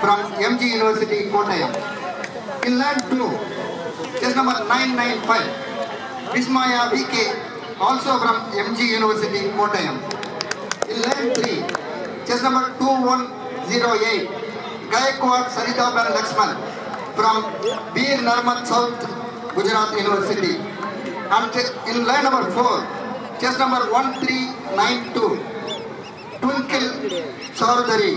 from MG University, Kottayam. In lane 2, chess number 995, Vismaya VK, also from MG University, Kottayam. In lane 3, chess number 2108, Gaikwad Saritaban Lakshman from Bir Narmad South, Gujarat University. And in lane number 4, chess number 1392, Twinkle Chaudhary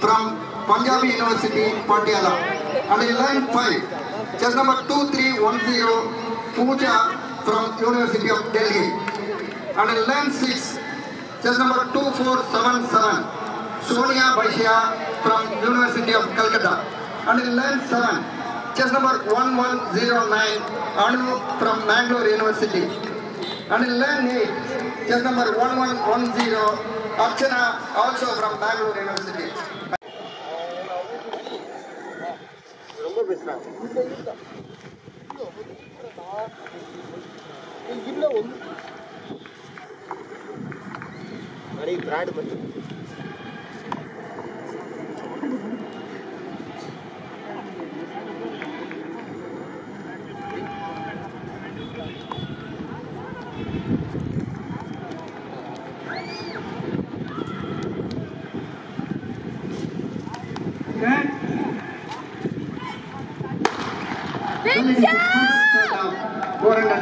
from Punjabi University, Patiala. And in line 5, chess number 2310, Pooja from University of Delhi. And in line 6, chess number 2477, Sonia Baishya from University of Calcutta. And in line 7, chess number 1109, Anu from Mangalore University. And in lane 8, chess number 1110, Archana also from Bangalore University. ரொம்ப பேசுறாங்க இல்ல ஒன்று அடி Rinca! Goreng dan